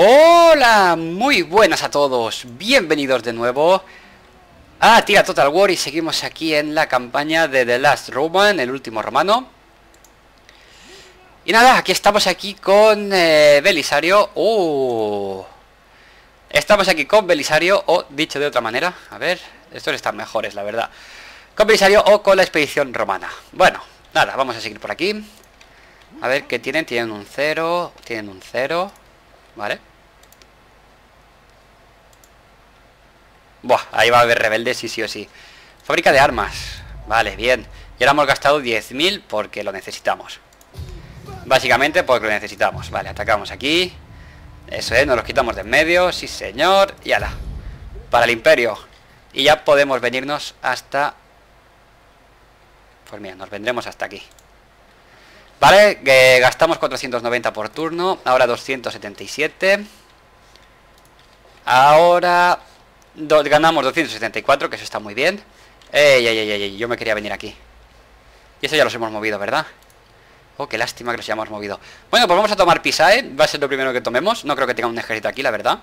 Hola, muy buenas a todos, bienvenidos de nuevo a Tira Total War y seguimos aquí en la campaña de The Last Roman, el último romano. Y nada, aquí estamos aquí con eh, Belisario. ¡Oh! Estamos aquí con Belisario, o dicho de otra manera, a ver, estos están mejores la verdad. Con Belisario o con la expedición romana. Bueno, nada, vamos a seguir por aquí. A ver qué tienen, tienen un 0, tienen un 0 ¿Vale? Buah, ahí va a haber rebeldes, sí, sí o sí. Fábrica de armas. Vale, bien. Y ahora hemos gastado 10.000 porque lo necesitamos. Básicamente porque lo necesitamos. Vale, atacamos aquí. Eso es, nos los quitamos de en medio. Sí, señor. Y ala. Para el imperio. Y ya podemos venirnos hasta... Pues mira, nos vendremos hasta aquí Vale, que gastamos 490 por turno Ahora 277 Ahora ganamos 274, que eso está muy bien. Ey, ey, ey, ey, yo me quería venir aquí. Y eso ya los hemos movido, ¿verdad? Oh, qué lástima que los hayamos movido. Bueno, pues vamos a tomar Pisae Va a ser lo primero que tomemos. No creo que tenga un ejército aquí, la verdad.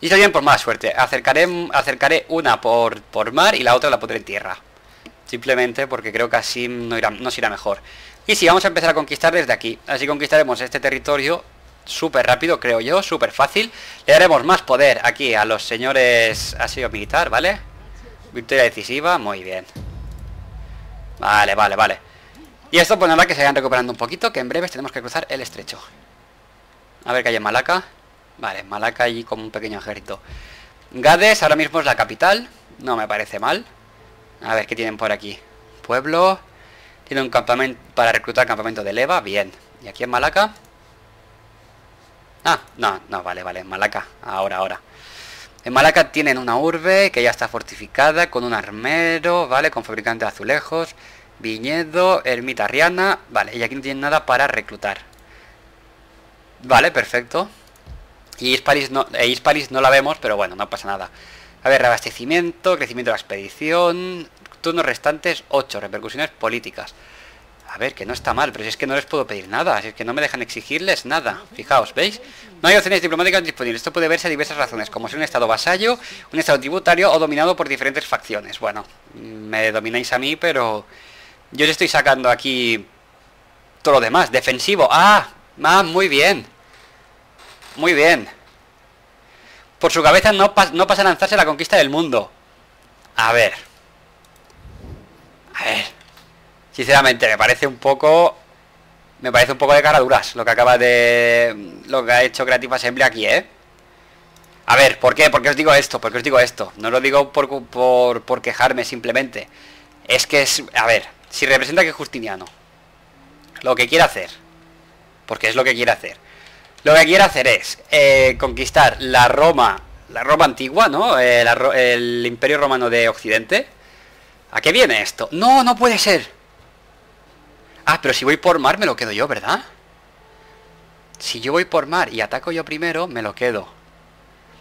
Y está bien por mala suerte. Acercaré, acercaré una por, por mar Y la otra la pondré en tierra. Simplemente porque creo que así no irá, nos irá mejor y sí, vamos a empezar a conquistar desde aquí. Así conquistaremos este territorio súper rápido, creo yo, súper fácil. Le daremos más poder aquí a los señores sido militar, ¿vale? Victoria decisiva, muy bien. Vale, vale, vale. Y esto pues nada que se vayan recuperando un poquito, que en breves tenemos que cruzar el estrecho. A ver qué hay en Malaca. Vale, Malaca allí como un pequeño ejército. Gades ahora mismo es la capital. No me parece mal. A ver qué tienen por aquí. Pueblo. Tiene un campamento para reclutar campamento de leva, bien. ¿Y aquí en Malaca? Ah, no, no, vale, vale, en Malaca, ahora, ahora. En Malaca tienen una urbe que ya está fortificada con un armero, ¿vale? Con fabricante de azulejos, viñedo, ermita riana, vale, y aquí no tienen nada para reclutar. Vale, perfecto. Y Isparis no, e no la vemos, pero bueno, no pasa nada. A ver, reabastecimiento, crecimiento de la expedición, turnos restantes 8, repercusiones políticas. A ver, que no está mal, pero si es que no les puedo pedir nada, si es que no me dejan exigirles nada. Fijaos, ¿veis? No hay opciones diplomáticas disponibles. Esto puede verse a diversas razones, como ser un estado vasallo, un estado tributario o dominado por diferentes facciones. Bueno, me domináis a mí, pero yo les estoy sacando aquí todo lo demás. Defensivo. Ah, ah muy bien. Muy bien. Por su cabeza no, no pasa a lanzarse la conquista del mundo. A ver. A ver. Sinceramente, me parece un poco... Me parece un poco de caraduras lo que acaba de... Lo que ha hecho Creative Assembly aquí, ¿eh? A ver, ¿por qué? ¿Por qué os digo esto? ¿Por qué os digo esto? No lo digo por, por, por quejarme simplemente. Es que es... A ver, si representa que Justiniano lo que quiere hacer, porque es lo que quiere hacer, lo que quiere hacer es eh, conquistar la Roma, la Roma antigua, ¿no? Eh, el Imperio Romano de Occidente, ¿A qué viene esto? No, no puede ser. Ah, pero si voy por mar me lo quedo yo, ¿verdad? Si yo voy por mar y ataco yo primero, me lo quedo.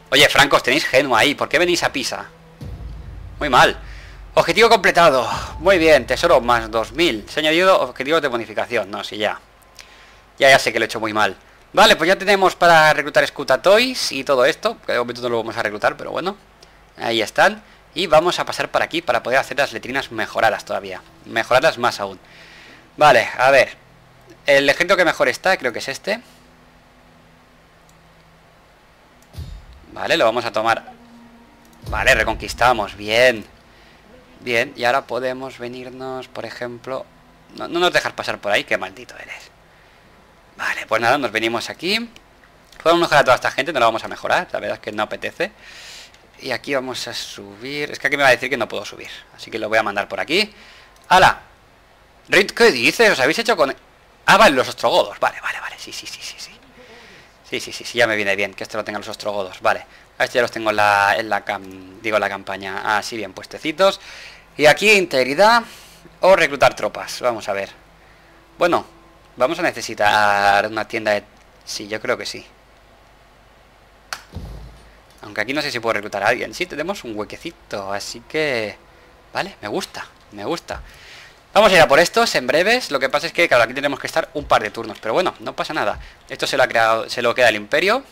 Oye, francos, tenéis Genua ahí. ¿Por qué venís a Pisa? Muy mal. Objetivo completado. Muy bien, tesoro más 2000. Se ha añadido objetivos de bonificación. No, sí, ya. Ya, ya sé que lo he hecho muy mal. Vale, pues ya tenemos para reclutar Scutatoys y todo esto. Que de momento no lo vamos a reclutar, pero bueno. Ahí están. Y vamos a pasar por aquí para poder hacer las letrinas mejoradas todavía. Mejorarlas más aún. Vale, a ver. El ejemplo que mejor está, creo que es este. Vale, lo vamos a tomar. Vale, reconquistamos, bien. Bien, y ahora podemos venirnos, por ejemplo... No, no nos dejas pasar por ahí, qué maldito eres. Vale, pues nada, nos venimos aquí. Podemos mejorar a toda esta gente, no la vamos a mejorar, la verdad es que no apetece. Y aquí vamos a subir... Es que aquí me va a decir que no puedo subir. Así que lo voy a mandar por aquí. ¡Hala! ¿Qué dices? ¿Os habéis hecho con...? Ah, vale, los ostrogodos. Vale, vale, vale. Sí, sí, sí, sí, sí. Sí, sí, sí, sí, ya me viene bien que esto lo tengan los ostrogodos. Vale. A este ya los tengo en la, en la digo, la campaña. Así bien puestecitos. Y aquí integridad o reclutar tropas. Vamos a ver. Bueno, vamos a necesitar una tienda de... Sí, yo creo que sí. Aunque aquí no sé si puedo reclutar a alguien. Sí, tenemos un huequecito, así que... Vale, me gusta, me gusta. Vamos a ir a por estos en breves. Lo que pasa es que, claro, aquí tenemos que estar un par de turnos. Pero bueno, no pasa nada. Esto se lo ha creado, se lo queda el imperio.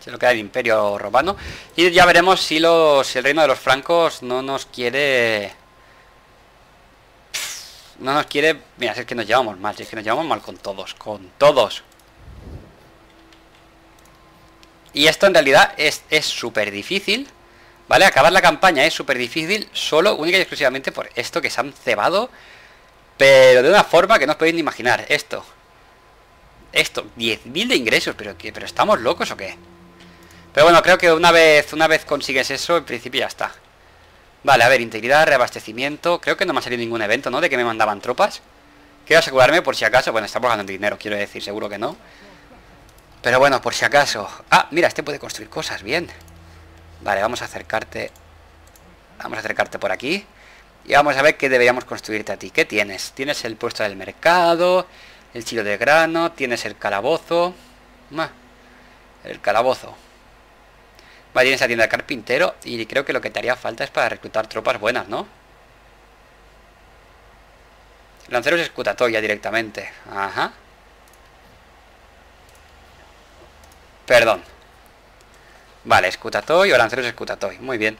Se lo queda el imperio romano. Y ya veremos si el reino de los francos no nos quiere... No nos quiere... Mira, es que nos llevamos mal. Es que nos llevamos mal con todos. Con todos. Y esto en realidad es súper difícil. ¿Vale? Acabar la campaña es súper difícil. Solo, única y exclusivamente por esto que se han cebado. Pero de una forma que no os podéis ni imaginar. Esto. Esto. 10.000 de ingresos. ¿Pero qué? ¿Pero estamos locos o qué? Pero bueno, creo que una vez, una vez consigues eso, en principio ya está. Vale, a ver, integridad, reabastecimiento. Creo que no me ha salido ningún evento, ¿no? De que me mandaban tropas. Quiero asegurarme por si acaso. Bueno, estamos ganando dinero, quiero decir, seguro que no. Pero bueno, por si acaso. Ah, mira, este puede construir cosas, bien. Vale, vamos a acercarte. Vamos a acercarte por aquí. Y vamos a ver qué deberíamos construirte a ti. ¿Qué tienes? Tienes el puesto del mercado, el chilo de grano, tienes el calabozo. el calabozo. Vale, tienes la tienda de carpintero y creo que lo que te haría falta es para reclutar tropas buenas, ¿no? Lanceros escutatoria directamente. Ajá. Perdón. Vale, escutatoy o lanceros escutatoy. Muy bien.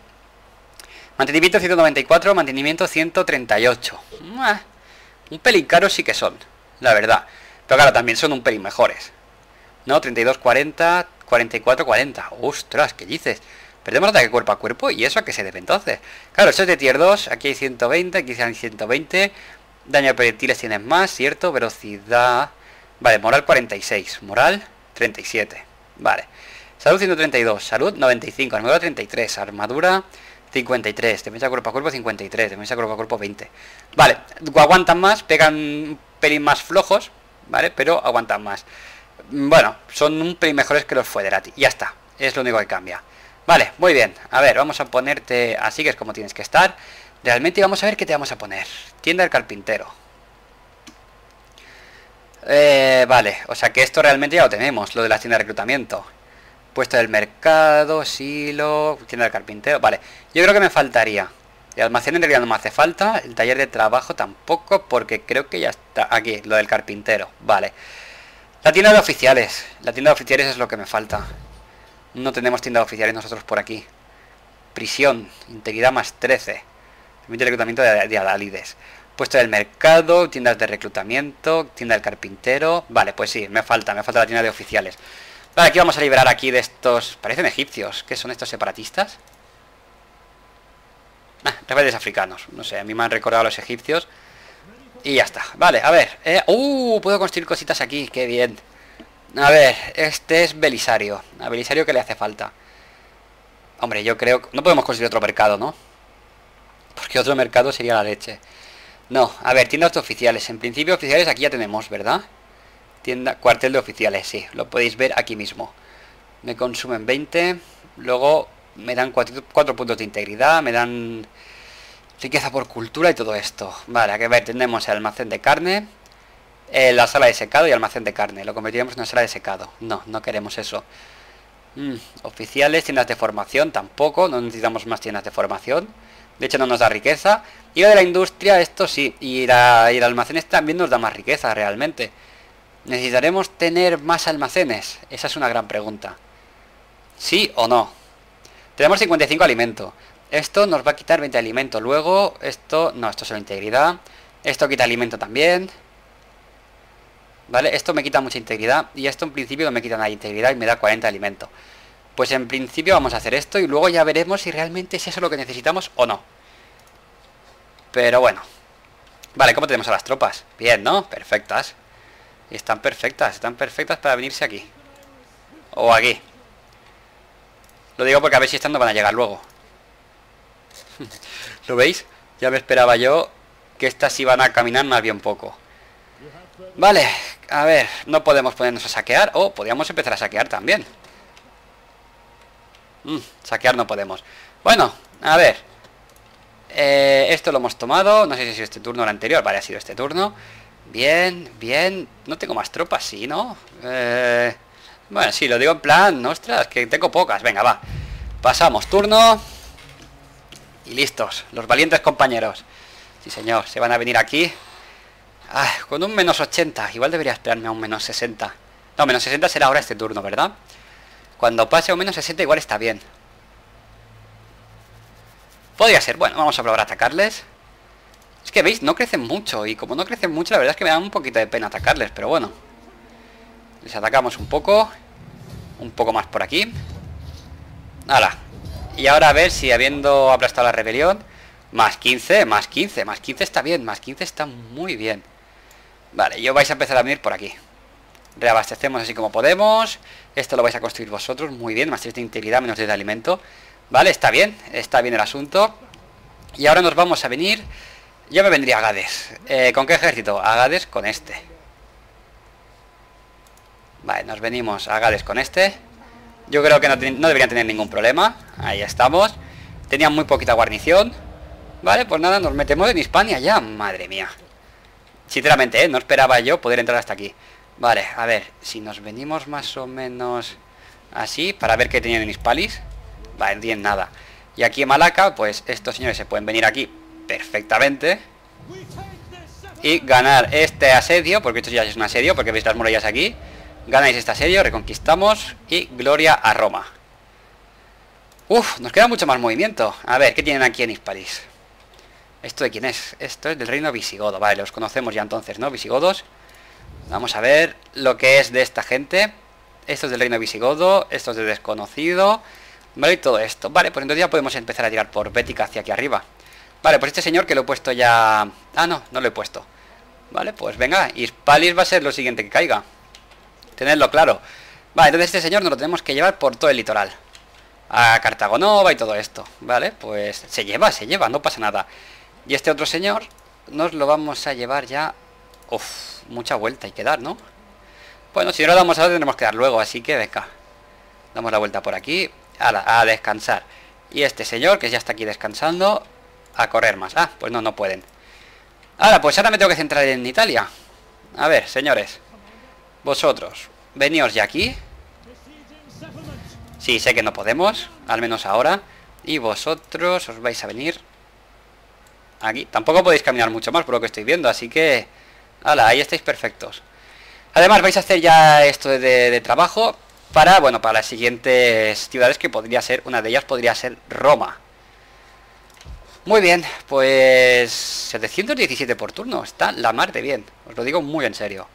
Mantenimiento 194, mantenimiento 138. un pelín caro sí que son, la verdad. Pero claro, también son un pelín mejores. ¿No? 32, 40, 44, 40. Ostras, ¿qué dices? Perdemos ataque cuerpo a cuerpo y eso a qué se debe entonces. Claro, eso es de tier 2, aquí hay 120, aquí hay 120. Daño de proyectiles tienes más, ¿cierto? Velocidad... Vale, moral 46, moral 37. Vale. Salud 132, salud 95, armadura 33, armadura 53, defensa cuerpo a cuerpo 53, defensa cuerpo a cuerpo 20. Vale, aguantan más, pegan un pelín más flojos, ¿vale? Pero aguantan más. Bueno, son un pelín mejores que los Federati. Ya está, es lo único que cambia. Vale, muy bien. A ver, vamos a ponerte así, que es como tienes que estar. Realmente vamos a ver qué te vamos a poner. Tienda del carpintero. Eh, vale, o sea que esto realmente ya lo tenemos, lo de la tienda de reclutamiento. Puesto del mercado, silo, tienda del carpintero. Vale, yo creo que me faltaría. El almacén en realidad no me hace falta. El taller de trabajo tampoco, porque creo que ya está aquí, lo del carpintero. Vale. La tienda de oficiales. La tienda de oficiales es lo que me falta. No tenemos tienda de oficiales nosotros por aquí. Prisión, integridad más 13. Permite reclutamiento de, de adálides. Puesto del mercado, tiendas de reclutamiento, tienda del carpintero. Vale, pues sí, me falta, me falta la tienda de oficiales. Vale, aquí vamos a liberar aquí de estos... Parecen egipcios. ¿Qué son estos separatistas? Ah, rebeldes africanos. No sé, a mí me han recordado los egipcios. Y ya está. Vale, a ver. Eh, ¡Uh! Puedo construir cositas aquí. ¡Qué bien! A ver, este es Belisario. A Belisario que le hace falta. Hombre, yo creo... No podemos construir otro mercado, ¿no? Porque otro mercado sería la leche. No, a ver, tiendas oficiales. En principio oficiales aquí ya tenemos, ¿verdad? Tienda, cuartel de oficiales, sí. Lo podéis ver aquí mismo. Me consumen 20. Luego me dan 4, puntos de integridad. Me dan riqueza por cultura y todo esto. Vale, a ver, tenemos el almacén de carne. Eh, la sala de secado y almacén de carne. Lo convertiremos en una sala de secado. No, no queremos eso. Mm, oficiales, tiendas de formación, tampoco. No necesitamos más tiendas de formación. De hecho no nos da riqueza. Y lo de la industria, esto sí. Y, la, y el almacenes también nos da más riqueza realmente. ¿Necesitaremos tener más almacenes? Esa es una gran pregunta. ¿Sí o no? Tenemos 55 alimentos. Esto nos va a quitar 20 alimentos. Luego, esto... No, esto es la integridad. Esto quita alimento también. ¿Vale? Esto me quita mucha integridad. Y esto en principio me quita de integridad y me da 40 alimentos. Pues en principio vamos a hacer esto y luego ya veremos si realmente es eso lo que necesitamos o no. Pero bueno. Vale, ¿cómo tenemos a las tropas? Bien, ¿no? Perfectas. Están perfectas, están perfectas para venirse aquí. O aquí. Lo digo porque a ver si están no van a llegar luego. ¿Lo veis? Ya me esperaba yo que estas iban a caminar más bien poco. Vale, a ver, no podemos ponernos a saquear. O podríamos empezar a saquear también. Mm, saquear no podemos. Bueno, a ver. Eh, esto lo hemos tomado. No sé si ha sido este turno o el anterior. Vale, ha sido este turno. Bien, bien. No tengo más tropas, sí, ¿no? Eh, bueno, sí, lo digo en plan... Ostras, que tengo pocas. Venga, va. Pasamos turno. Y listos. Los valientes compañeros. Sí, señor, se van a venir aquí. Ah, con un menos 80. Igual debería esperarme a un menos 60. No, menos 60 será ahora este turno, ¿verdad? Cuando pase un menos 60 igual está bien. Podría ser. Bueno, vamos a probar a atacarles. Es que, ¿veis? No crecen mucho. Y como no crecen mucho, la verdad es que me da un poquito de pena atacarles. Pero bueno. Les atacamos un poco. Un poco más por aquí. Hala. Y ahora a ver si habiendo aplastado la rebelión... Más 15, más 15, más 15 está bien. Más 15 está muy bien. Vale, yo vais a empezar a venir por aquí. Reabastecemos así como podemos. Esto lo vais a construir vosotros. Muy bien, más 3 de integridad, menos 10 de alimento. Vale, está bien, está bien el asunto. Y ahora nos vamos a venir... Yo me vendría a Gades. Eh, ¿Con qué ejército? A Gades con este. Vale, nos venimos a Gades con este. Yo creo que no, deberían tener ningún problema. Ahí estamos. Tenían muy poquita guarnición. Vale, pues nada, nos metemos en Hispania ya. Madre mía. Sinceramente, ¿eh? no esperaba yo poder entrar hasta aquí. Vale, a ver, si nos venimos más o menos así, para ver qué tenían en Hispalis. Vale, no tienen nada. Y aquí en Malaca, pues estos señores se pueden venir aquí perfectamente. Y ganar este asedio, porque esto ya es un asedio, porque veis las murallas aquí. Ganáis este asedio, reconquistamos y gloria a Roma. Uf, nos queda mucho más movimiento. A ver, ¿qué tienen aquí en Hispalis? ¿Esto de quién es? Esto es del reino visigodo. Vale, los conocemos ya entonces, ¿no? Visigodos. Vamos a ver lo que es de esta gente. Esto es del reino visigodo, esto es de desconocido. Vale, y todo esto. Vale, pues entonces ya podemos empezar a tirar por Bética hacia aquí arriba. Vale, pues este señor que lo he puesto ya... Ah, no, no lo he puesto. Vale, pues venga, Hispalis va a ser lo siguiente que caiga. Tenedlo claro. Vale, entonces este señor nos lo tenemos que llevar por todo el litoral. A Cartagonova y todo esto. Vale, pues se lleva, se lleva, no pasa nada. Y este otro señor nos lo vamos a llevar ya... Uf, mucha vuelta hay que dar, ¿no? Bueno, si no lo damos ahora tendremos que dar luego, así que venga. Damos la vuelta por aquí. A, a descansar. Y este señor, que ya está aquí descansando, a correr más. Ah, pues no, no pueden. Ahora, pues ahora me tengo que centrar en Italia. A ver, señores. Vosotros, veníos ya aquí. Sí, sé que no podemos, al menos ahora. Y vosotros os vais a venir aquí. Tampoco podéis caminar mucho más por lo que estoy viendo, así que... Hala, ahí estáis perfectos. Además vais a hacer ya esto de, trabajo para, bueno, para las siguientes ciudades que podría ser, una de ellas podría ser Roma. Muy bien, pues 717 por turno, está la mar de bien, os lo digo muy en serio.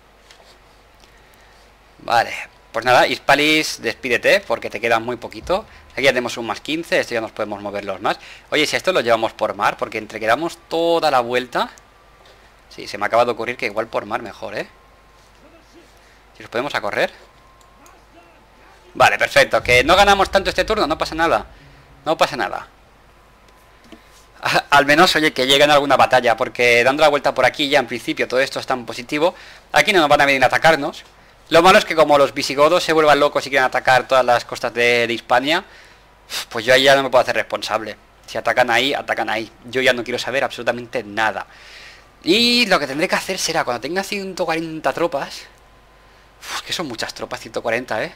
Vale, pues nada, Hispalis, despídete porque te queda muy poquito. Aquí ya tenemos un más 15, esto ya nos podemos mover los más. Oye, si esto lo llevamos por mar, porque entre que damos toda la vuelta... Sí, se me acaba de ocurrir que igual por mar mejor, ¿eh? Si nos podemos a correr. Vale, perfecto, que no ganamos tanto este turno, no pasa nada. No pasa nada. al menos, oye, que lleguen a alguna batalla, porque dando la vuelta por aquí ya en principio todo esto es tan positivo. Aquí no nos van a venir a atacarnos. Lo malo es que como los visigodos se vuelvan locos y quieren atacar todas las costas de, de Hispania, pues yo ahí ya no me puedo hacer responsable. Si atacan ahí, atacan ahí. Yo ya no quiero saber absolutamente nada. Y lo que tendré que hacer será, cuando tenga 140 tropas... Uf, que son muchas tropas, 140, ¿eh?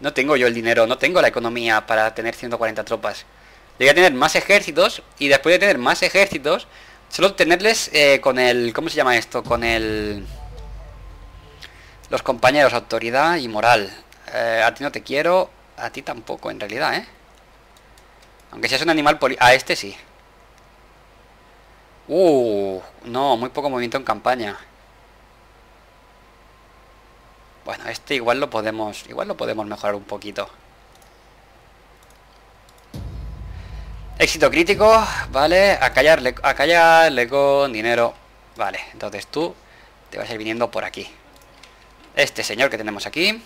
No tengo yo el dinero, no tengo la economía para tener 140 tropas. Debería tener más ejércitos y después de tener más ejércitos, solo tenerles eh, con el... ¿Cómo se llama esto? Con el... Los compañeros, autoridad y moral. Eh, a ti no te quiero, a ti tampoco en realidad, ¿eh? Aunque seas un animal poli... A este sí. Uh, no, muy poco movimiento en campaña. Bueno, este igual lo podemos... Igual lo podemos mejorar un poquito. Éxito crítico, vale, a callarle, a callarle con dinero. Vale, entonces tú te vas a ir viniendo por aquí. Este señor que tenemos aquí.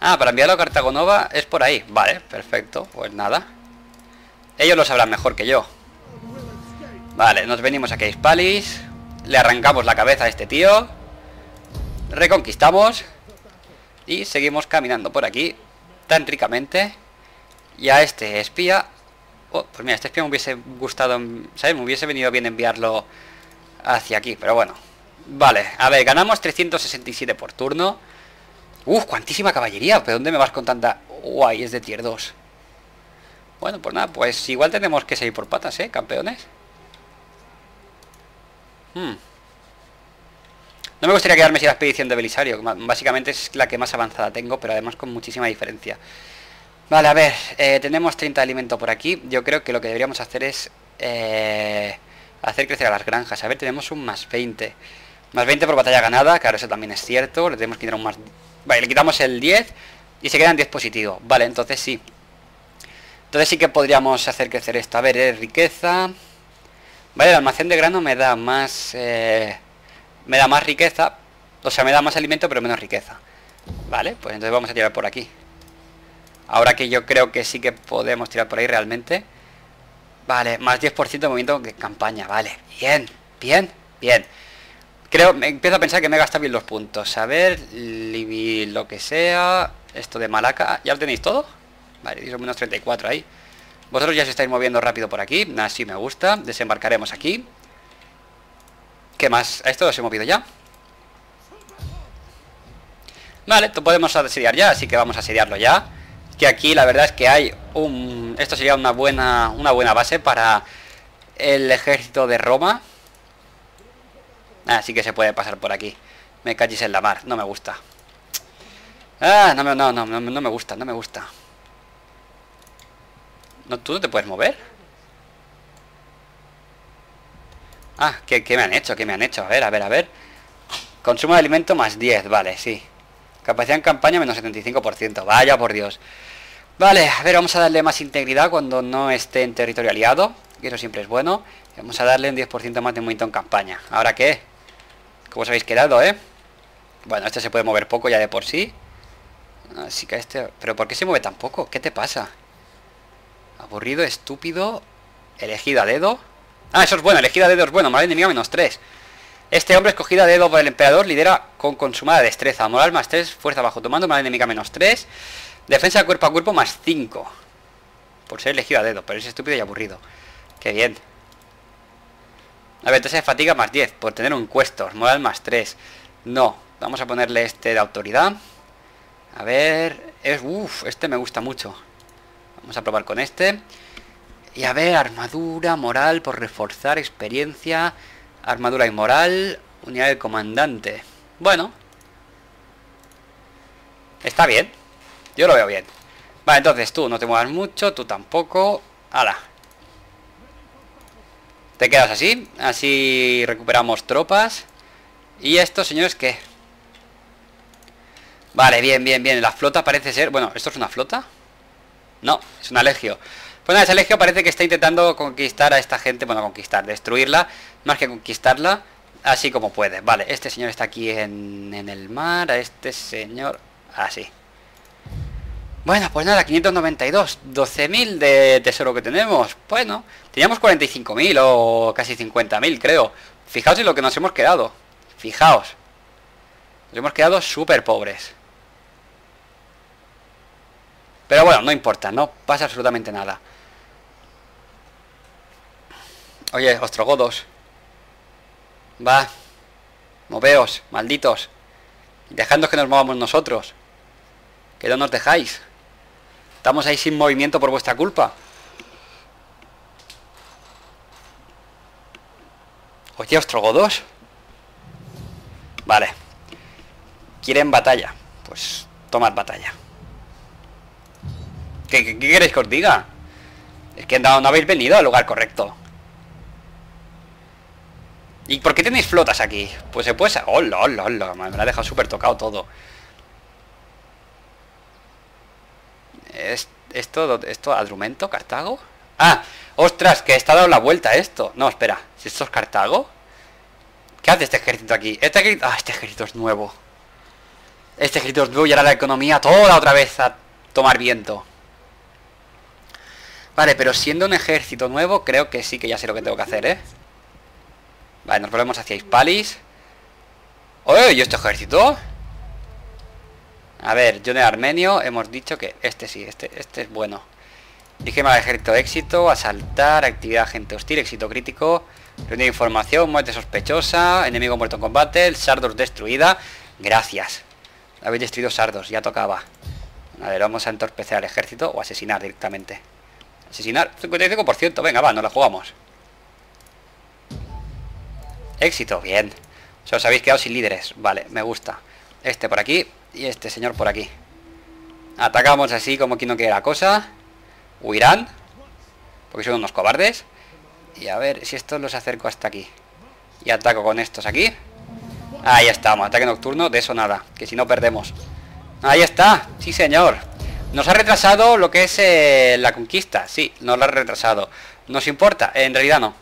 Ah, para enviarlo a Cartagonova es por ahí. Vale, perfecto, pues nada. Ellos lo sabrán mejor que yo. Vale, nos venimos a Hispalis. Le arrancamos la cabeza a este tío. Reconquistamos. Y seguimos caminando por aquí. Tan ricamente. Y a este espía... Oh, pues mira, este espía me hubiese gustado... ¿Sabes? Me hubiese venido bien enviarlo hacia aquí, pero bueno. Vale, a ver, ganamos 367 por turno. Uf, cuantísima caballería. ¿Pero dónde me vas con tanta...? Guay, es de tier 2. Bueno, pues nada, pues igual tenemos que seguir por patas, ¿eh, campeones? Hmm. No me gustaría quedarme sin la expedición de Belisario. Básicamente es la que más avanzada tengo, pero además con muchísima diferencia. Vale, a ver, eh, tenemos 30 de alimento por aquí. Yo creo que lo que deberíamos hacer es eh, hacer crecer a las granjas. A ver, tenemos un más 20. Más 20 por batalla ganada, claro, eso también es cierto. Le tenemos que quitar un más... Vale, le quitamos el 10 y se quedan 10 positivos. Vale, entonces sí. Entonces sí que podríamos hacer crecer esto. A ver, es riqueza. Vale, el almacén de grano me da más... Eh, me da más riqueza. O sea, me da más alimento, pero menos riqueza. Vale, pues entonces vamos a tirar por aquí. Ahora que yo creo que sí que podemos tirar por ahí realmente. Vale, más 10% de movimiento de campaña. Vale, bien, bien, bien. Creo, me empiezo a pensar que me he gastado bien los puntos. A ver, lo que sea. Esto de Malaca. ¿Ya lo tenéis todo? Vale, son menos 34 ahí. Vosotros ya se estáis moviendo rápido por aquí. Así me gusta. Desembarcaremos aquí. ¿Qué más? A esto los he movido ya. Vale, podemos asediar ya, así que vamos a asediarlo ya que aquí la verdad es que hay un... Esto sería una buena, una buena base para el ejército de Roma. Así que se puede pasar por aquí. Me calles en la mar, no me gusta. Ah, no, no, no, no me gusta, no me gusta. ¿No, ¿Tú no te puedes mover? Ah, ¿qué, ¿qué me han hecho? ¿Qué me han hecho? A ver, a ver, a ver. Consumo de alimento más 10, vale, sí. Capacidad en campaña menos 75%. Vaya por Dios. Vale, a ver, vamos a darle más integridad cuando no esté en territorio aliado. Que eso siempre es bueno. Vamos a darle un 10% más de movimiento en campaña. ¿Ahora qué? ¿Cómo os habéis quedado, eh? Bueno, este se puede mover poco ya de por sí. Así que este... ¿Pero por qué se mueve tan poco? ¿Qué te pasa? Aburrido, estúpido... Elegido a dedo. Ah, eso es bueno, elegido a dedo es bueno. Moral enemiga menos 3. Este hombre escogido a dedo por el emperador lidera con consumada destreza. Moral más 3, fuerza bajo tu mando, moral enemiga menos 3. Defensa cuerpo a cuerpo más 5. Por ser elegido a dedo, pero es estúpido y aburrido. Qué bien. A ver, de fatiga más 10 por tener un cuestos. Moral más 3. No, vamos a ponerle este de autoridad. A ver, es... Uff, este me gusta mucho. Vamos a probar con este. Y a ver, armadura, moral por reforzar, experiencia... Armadura inmoral, unidad del comandante. Bueno. Está bien. Yo lo veo bien. Vale, entonces tú no te muevas mucho, tú tampoco. ¡Hala! Te quedas así. Así recuperamos tropas. ¿Y esto, señores, qué? Vale, bien, bien, bien. La flota parece ser... Bueno, ¿esto es una flota? No, es un alegio. Pues nada, ese Alegio parece que está intentando conquistar a esta gente, bueno, conquistar, destruirla, más que conquistarla, así como puede. Vale, este señor está aquí en, el mar, a este señor, así. Bueno, pues nada, 592, 12.000 de tesoro que tenemos. Bueno, teníamos 45.000 o casi 50.000, creo. Fijaos en lo que nos hemos quedado. Fijaos. Nos hemos quedado súper pobres. Pero bueno, no importa, no pasa absolutamente nada. Oye, ostrogodos. Va. Moveos, malditos. Dejadnos que nos movamos nosotros. Que no nos dejáis. Estamos ahí sin movimiento por vuestra culpa. Oye, ostrogodos. Vale. ¿Quieren batalla? Pues tomad batalla. ¿Qué, queréis que os diga? Es que no, no habéis venido al lugar correcto. ¿Y por qué tenéis flotas aquí? Pues se puede... ¡Hola, hola, hola! Me lo ha dejado súper tocado todo. ¿Es, ¿Esto, esto, Adrumento, Cartago? ¡Ah! ¡Ostras! Que está dando la vuelta esto. No, espera. ¿Si esto es Cartago? ¿Qué hace este ejército aquí? Este ejército... ¡Ah! Este ejército es nuevo. Este ejército es nuevo y ahora la economía toda otra vez a tomar viento. Vale, pero siendo un ejército nuevo, creo que sí que ya sé lo que tengo que hacer, ¿eh? Vale, nos volvemos hacia Hispalis. ¡Oye! ¿Y este ejército? A ver, yo de Armenio hemos dicho que este sí, este, este es bueno. Dijimos al ejército éxito, asaltar, actividad agente hostil, éxito crítico, reunión de información, muerte sospechosa, enemigo muerto en combate, Sardos destruida. Gracias. Habéis destruido Sardos, ya tocaba. A ver, vamos a entorpecer al ejército o asesinar directamente. Asesinar 55%. Venga, va, nos la jugamos. Éxito, bien. Os habéis quedado sin líderes. Vale, me gusta. Este por aquí y este señor por aquí. Atacamos así como quien no quiere la cosa. Huirán. Porque son unos cobardes. Y a ver si estos los acerco hasta aquí. Y ataco con estos aquí. Ahí estamos, ataque nocturno, de eso nada. Que si no perdemos. Ahí está, sí señor. Nos ha retrasado lo que es eh, la conquista. Sí, nos lo ha retrasado. ¿Nos importa? En realidad no.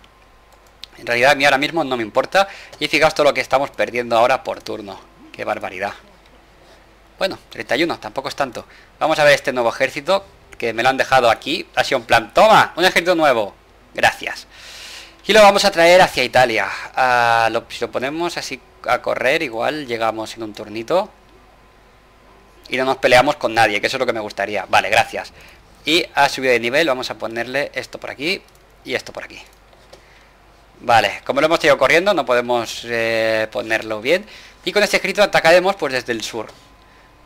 En realidad a mí ahora mismo no me importa. Y fijaos todo lo que estamos perdiendo ahora por turno. Qué barbaridad. Bueno, 31, tampoco es tanto. Vamos a ver este nuevo ejército que me lo han dejado aquí. Ha sido un plan. ¡Toma! Un ejército nuevo. Gracias. Y lo vamos a traer hacia Italia. Ah, si lo ponemos así a correr, igual llegamos en un turnito. Y no nos peleamos con nadie, que eso es lo que me gustaría. Vale, gracias. Y a subir de nivel vamos a ponerle esto por aquí y esto por aquí. Vale, como lo hemos tenido corriendo, no podemos eh, ponerlo bien. Y con este escrito atacaremos pues desde el sur.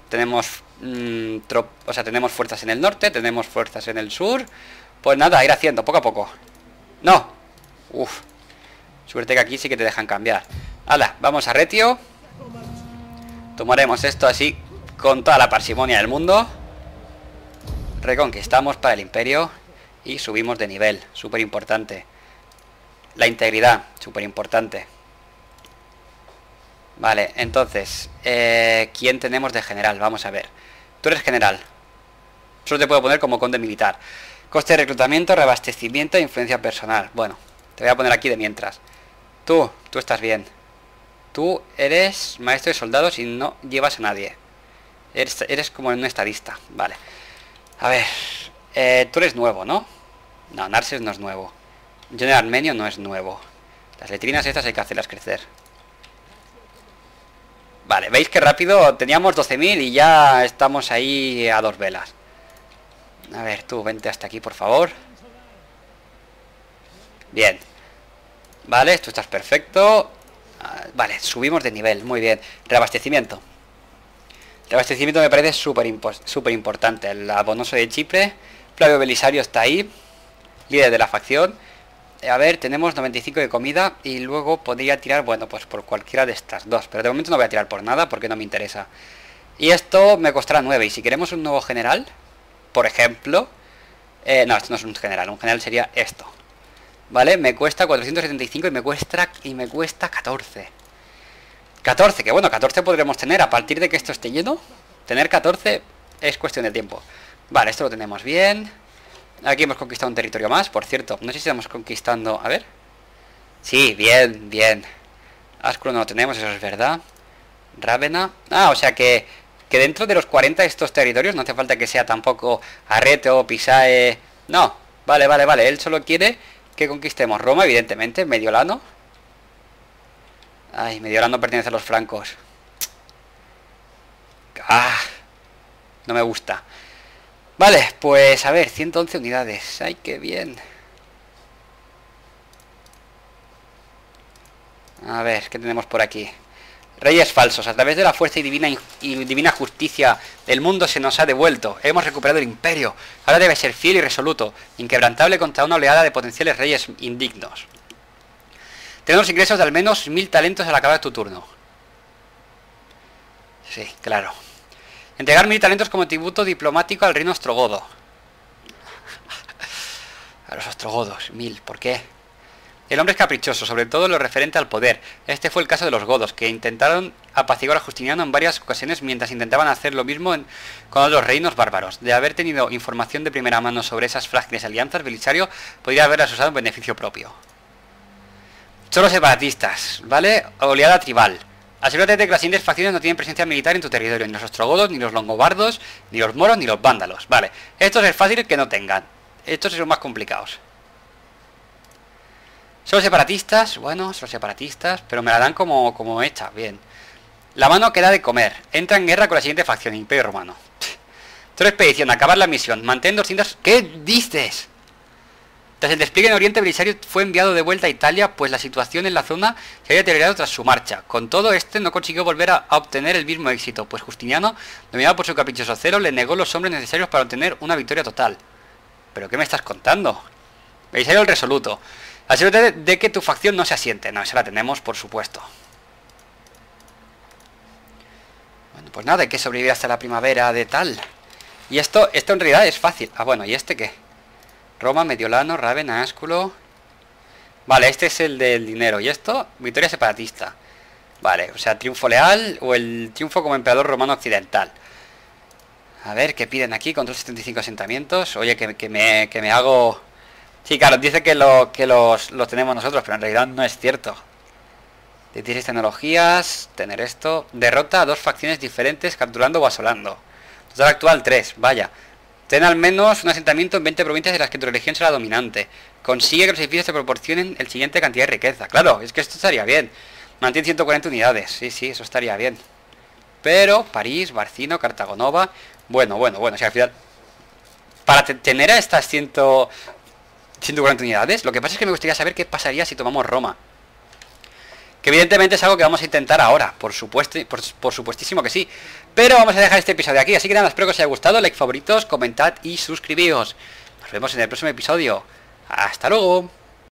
Tenemos, mm, o sea, tenemos fuerzas en el norte, tenemos fuerzas en el sur. Pues nada, ir haciendo, poco a poco. No. Uf. Suerte que aquí sí que te dejan cambiar. Hala, vamos a Retio. Tomaremos esto así con toda la parsimonia del mundo. Reconquistamos para el imperio y subimos de nivel, súper importante. La integridad, súper importante. Vale, entonces, eh, ¿quién tenemos de general? Vamos a ver. Tú eres general. Solo te puedo poner como conde militar. Coste de reclutamiento, reabastecimiento e influencia personal. Bueno, te voy a poner aquí de mientras. Tú, tú estás bien. Tú eres maestro de soldados y no llevas a nadie. Eres, eres como un estadista. Vale. A ver. Eh, tú eres nuevo, ¿no? No, Narses no es nuevo. General Armenio no es nuevo. Las letrinas estas hay que hacerlas crecer. Vale, veis que rápido teníamos 12.000 y ya estamos ahí a dos velas. A ver, tú, vente hasta aquí, por favor. Bien. Vale, tú estás perfecto. Ah, vale, subimos de nivel, muy bien. Reabastecimiento. Reabastecimiento me parece súper importante. El abonoso de Chipre. Flavio Belisario está ahí. Líder de la facción a ver, tenemos 95 de comida y luego podría tirar, bueno, pues por cualquiera de estas dos. Pero de momento no voy a tirar por nada porque no me interesa. Y esto me costará 9. Y si queremos un nuevo general, por ejemplo... Eh, no, esto no es un general. Un general sería esto. ¿Vale? Me cuesta 475 y me cuesta, y me cuesta 14. 14, que bueno, 14 podremos tener a partir de que esto esté lleno. Tener 14 es cuestión de tiempo. Vale, esto lo tenemos bien. Aquí hemos conquistado un territorio más, por cierto. No sé si estamos conquistando... A ver. Sí, bien, bien. Ascuro no lo tenemos, eso es verdad. Rávena. Ah, o sea que, que dentro de los 40 de estos territorios no hace falta que sea tampoco Arreto, Pisae... No, vale, vale, vale. Él solo quiere que conquistemos Roma, evidentemente. Mediolano. Ay, Mediolano pertenece a los francos. Ah, no me gusta. Vale, pues a ver, 111 unidades. ¡Ay, qué bien! A ver, ¿qué tenemos por aquí? Reyes falsos. A través de la fuerza y divina, y divina justicia el mundo se nos ha devuelto. Hemos recuperado el imperio. Ahora debe ser fiel y resoluto, inquebrantable contra una oleada de potenciales reyes indignos. Tenemos ingresos de al menos mil talentos al acabar tu turno. Sí, claro. Entregar mil talentos como tributo diplomático al reino ostrogodo. A los ostrogodos, mil, ¿por qué? El hombre es caprichoso, sobre todo lo referente al poder. Este fue el caso de los godos, que intentaron apaciguar a Justiniano en varias ocasiones mientras intentaban hacer lo mismo con otros reinos bárbaros. De haber tenido información de primera mano sobre esas frágiles alianzas, Belisario podría haberlas usado en beneficio propio. Solo separatistas, ¿vale? Oleada tribal. Asegúrate de que las siguientes facciones no tienen presencia militar en tu territorio, ni los ostrogodos, ni los longobardos, ni los moros, ni los vándalos. Vale, estos es fácil que no tengan. Estos son más complicados. Son separatistas, bueno, son separatistas, pero me la dan como, como hecha, bien. La mano queda de comer. Entra en guerra con la siguiente facción, Imperio Romano. Otra expedición, acabar la misión. Mantén 200... ¿Qué dices? Tras el despliegue en Oriente, Belisario fue enviado de vuelta a Italia, pues la situación en la zona se había deteriorado tras su marcha. Con todo, este no consiguió volver a, obtener el mismo éxito, pues Justiniano, dominado por su caprichoso cero, le negó los hombres necesarios para obtener una victoria total. ¿Pero qué me estás contando? Belisario el resoluto. Asegúrate de que tu facción no se asiente. No, esa la tenemos, por supuesto. Bueno, pues nada, hay que sobrevivir hasta la primavera de tal. Y esto, esto en realidad es fácil. Ah, bueno, ¿y este qué? Roma, Mediolano, Raven, Ásculo... Vale, este es el del dinero. ¿Y esto? Victoria separatista. Vale, o sea, triunfo leal o el triunfo como emperador romano occidental. A ver, ¿qué piden aquí? Control 75 asentamientos. Oye, que, me, que me hago... Sí, claro, dice que, lo, que los, los tenemos nosotros, pero en realidad no es cierto. 16 tecnologías, tener esto. Derrota a dos facciones diferentes capturando o asolando. Total actual 3, vaya. Ten al menos un asentamiento en 20 provincias de las que tu religión será dominante. Consigue que los edificios te proporcionen el siguiente cantidad de riqueza. Claro, es que esto estaría bien. Mantiene 140 unidades. Sí, sí, eso estaría bien. Pero París, Barcino, Cartagonova... Bueno, bueno, bueno, si al final... Para tener a estas 100, 140 unidades, lo que pasa es que me gustaría saber qué pasaría si tomamos Roma. Que evidentemente es algo que vamos a intentar ahora, por supuesto, por, supuestísimo que sí. Pero vamos a dejar este episodio aquí, así que nada, espero que os haya gustado, like, favoritos, comentad y suscribíos. Nos vemos en el próximo episodio. Hasta luego.